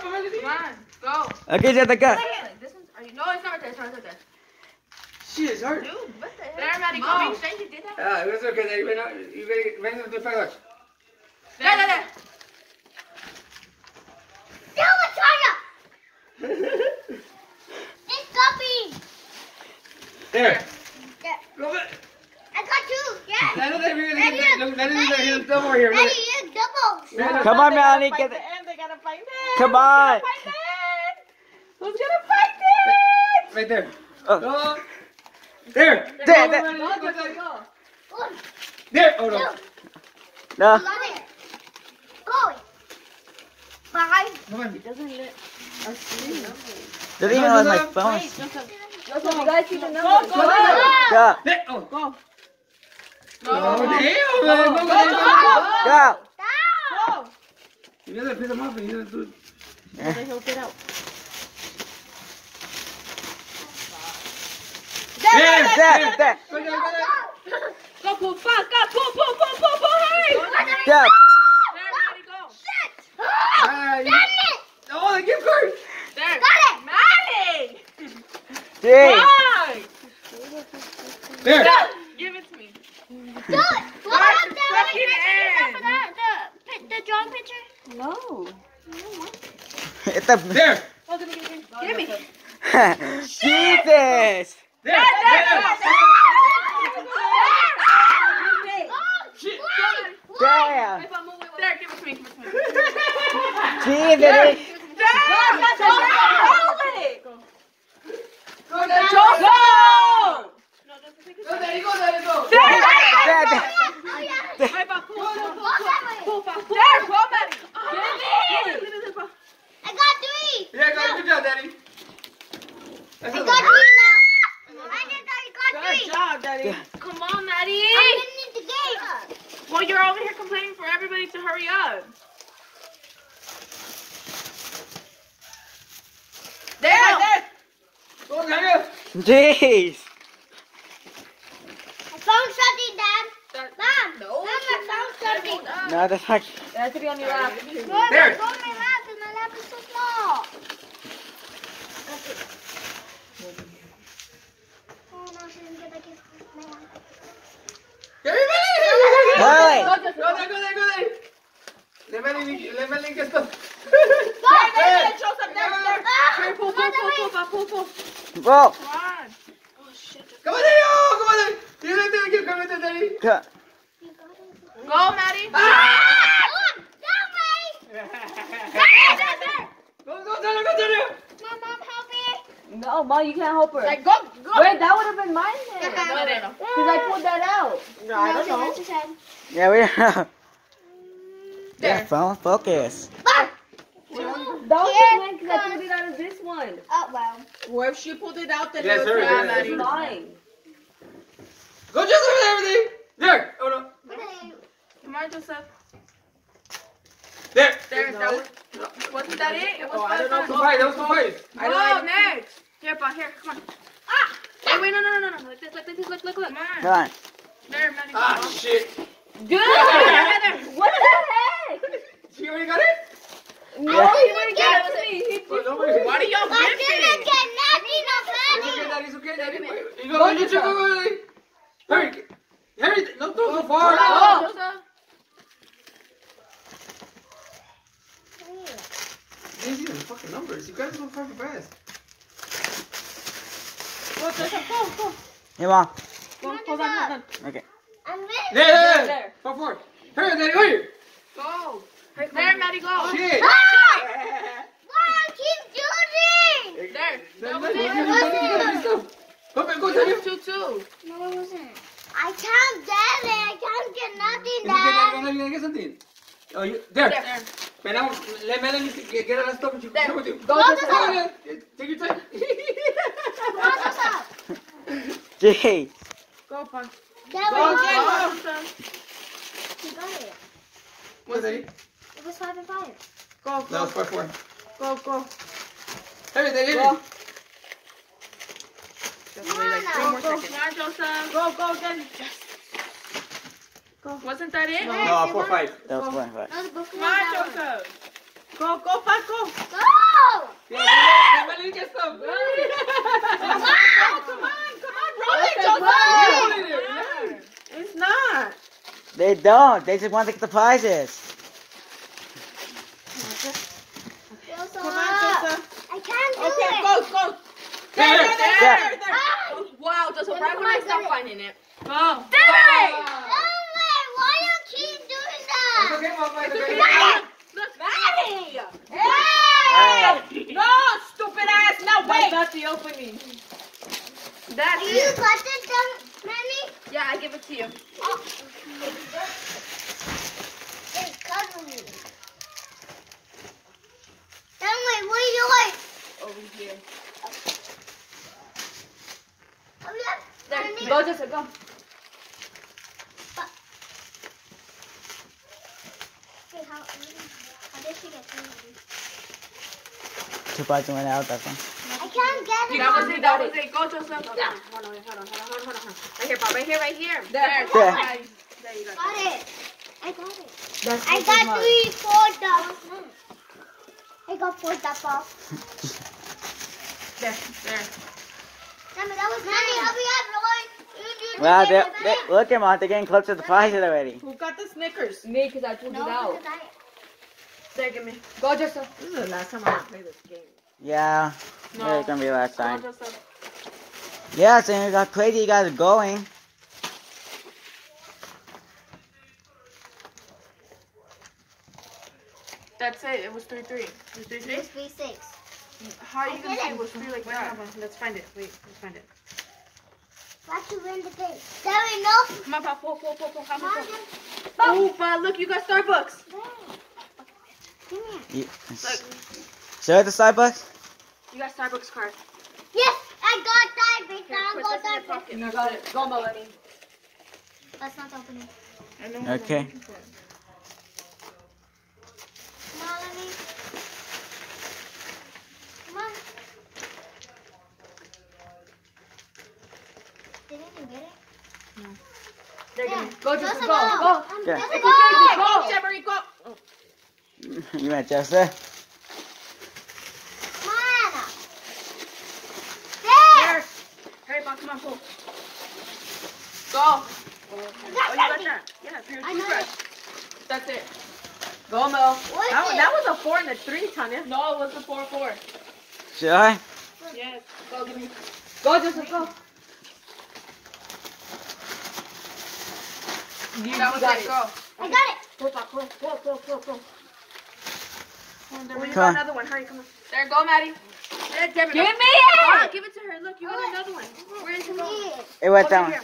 Come on, go. Okay, ya te acá. This one's, are you, no, it's not right there, it's not right there. Shit, it's hard. Dude, what the hell? There, Maddie, go. Mom. Strange, you did that? Ah, it's okay. Daddy. Ven, a- you ven, ven a tu watch. There, there, there. It's coming. There. Yeah. Go back. I got two. Yes. Let it, let it, let Daddy, it, look. let it, let it, double here. Daddy, Let it. you double. Let it. Come on, They gotta Melanie, fight get the it. end. They gotta fight it. Come on. Fight it. Who's gonna fight it? Right there. Oh. Go. There. There, Go, there. Melanie, Go, go, go, Daddy. go. One, There. Oh no. two. No. Got it. Go. Five. Come on. It doesn't let us see. Doesn't even on my phone. Wait, Joseph. Joseph, you guys see the numbers. Go, go, go. Go. There. Oh. Go. Oh, damn, man. Go, go, Go, go, go, go. Go. Down. Go. You gotta pick them up and you gotta do. They he'll get out. There, There, there. Go, go, go, go. Go, pull, fuck, go, pull, pull, pull, pull, pull, hurry. Go. There, Maddie, go. Shit. Ah, Damn you- it. Oh, the gift card. There. Got it. Maddie! Three. Why? There. Give it to me. Do it. What Watch about the the other fucking picture? end. Remember that? The, pi- the drawing picture? No. Ito. There. Oh, give me, give me. Give me. Jesus. There. There. Shit. Damn. There, give it to me. Give it to me. Jesus. Go, Daddy. Go! Go, Daddy. Go, Daddy. Go. There, there. Oh, yeah. Hey, pa, pull, pull, pull, Walk that way. pull, pa, pull. There, pull, Maddie. Give me. I got three. Yeah, go. Good job, Daddy. That's I got three now. I just I got three. Good job, Daddy. Come on, Maddie. I'm in the game. Well, you're over here complaining for everybody to hurry up. There, there. Go, Daddy. Jeez. I found something, Dad. Mom. No. Mom, I found something. No, that's not. It has to be on your lap. There. Go on my lap, and my lap is so small. Oh, no, she didn't get the gift card. My lap. Hey. Go, Daddy. Go, Daddy. Go, Daddy. Let me, let me link esto. Go. There. Joseph, there, Ah, there. Pull, pull, pull, pull, pull, pull, pull. Whoa. Come on. Oh, shit. Come on, Daddy. Oh, come on, Daddy. You don't think I can come with it, Daddy. Go. Go, Maddie. Ah! Go. That way. There, there, there. Go, go, Daddy. Go, Daddy. Mom, Mom, help me. No, Mom, you can't help her. Like, go, go. Wait, that would have been mine then. No, no, no. Because I pulled that out. No, I don't know. That's his head. Yeah, we don't know. Yeah, There. phone focus. Ah. That was Here mine because I comes- pulled it out of this one. Oh, wow. Well, if she pulled it out, then Yes, it was sir, for yes, Maddie. sir. Mine. Go, just over there, everything. There. Oh, no. Come on, Joseph. There. There, that was, wasn't that it? It was Oh, for I don't know. the That was two five. Oh, next. Here, Pa, here, come on. Ah! Hey, wait, no, no, no, no, no. Like this, like this, look, look, look. Come on. Come on. There, Maddie. Ah, go. shit. Good. There, there, there. What the heck? She already got it? No, Yeah. he already gave it to me. He Oh, nobody. Why do y'all I didn't get nothing of It's okay, Daddy. Daddy. It's okay, Daddy. Wait, You go, go, you go, go, go, Daddy. Hurry. Hurry. No, throw so far. Oh, Joseph. These are the fucking numbers. You guys go fucking fast. Go, Joseph, go, go. Here, mom. Go, hold on, hold on. Okay. I'm ready. There, there, There. there. Four, four. Hurry, Daddy. Hurry. Go. There, Maddie, go. Shit. Ah! Mom, keep shooting. There. That was Daddy, it. Daddy, Daddy, Go, back, go, Daddy. Two, two. No, it wasn't. I can't get it. I can't get nothing, Dad. You get, Dad. you get, get something. Oh, you, there. There. Esperamos. Let Melanie get, get her stuff and she There. come with you. Go, Go, Joseph. Joseph. Go. Take your time. Jade. Go, punch. Go, Punk. He got it. Was he? It was five and five. Go, go. No, it's five four. Go, go. Hey, they hit go. Just go. Come on, Joseph. Go, go Go. Wasn't that it? No, no, four, five. That was four five. Come on, Joseph. Go, go, five, go. Go! Yeah, yeah. Everybody get some. Go! They don't. They just want to get the prizes. Come on, Joseph. I can't do Okay, it. go, go. There, there, there, Yeah. there, there. Ah! Wow, Joseph, Then right when I on, stop get it. finding it. Go. Damn it! Elmer, why you keep doing It's that? okay, Mama. It's okay. Look, Maddie! Hey. No, stupid ass. No, That's wait. not the opening. That's you it. got it done, Manny? Yeah, I give it to you. Oh. Hey, cover me. Elmer, what are you like? Over here. Oh, yeah. There, go, Joseph, go. How, how did she get through? Two parts went out. That's one. I can't get it. That was it, that was it. Go, Joseph. Hold on, hold on, hold on, hold on, hold on, hold on. Right here, Bob, right here, right here. There. There. Nice. There you go. Got it. I got it. That's I got three, four dollars. I got four dollars. There, there. Mommy, that was Manny, hurry up, Lloyd. You, you Wow, they, it, they, look at Mom. They're getting close to the prizes already. Who got the Snickers? Me, because I pulled No, it out. because I- There, give me. Go, Joseph. This is the last time I'm gonna play this game. Yeah. No. It's gonna be last Go, time. Joseph. Uh, yeah, saying how crazy you guys are going. That's it. It was 3 3. It was 3 3? It's three, six. How are I you going to did say it. it was 3 like Wait, that? hold. Let's find it. Wait, let's find it. Why'd you win the game? Derry, no. Come on, Pop. Pull, pull, pull, pull. How Come on, much? then. Oh, but look, you got Starbucks. Come here. You, Look, show it the Starbucks. you got Starbucks card. Yes, I got that. Big Here, now put go this in pocket. You got it. Go, Melanie. That's not opening. Okay. Come on, let me. Come on. Didn't you get it? There, Yeah. give me. Go, Joseph, Joseph, go. go. Go. Um, Yeah. Joseph, It's go. okay, Go, Go. Jeffrey, go. you met Joseph. Come on. There. Hurry, Bob. Come on, pull. Go. Oh, you got got that. Yeah, for your I toothbrush. That's it. Go, Mel. What That, is was- that was a 4 and a 3, Tanya. No, it was a 4 4. Sure. Yes. Go, give me. Go, Joseph, go. You that was got it. it. Go. I got it. Pull, Bob. Pull, pull, pull, pull, pull. Oh, there, we got another one. Hurry, come on. There, go, Maddie. There, Give me it! Ah, give it to her. Look, you got another one. Where is it going? Me. It went Over down. here.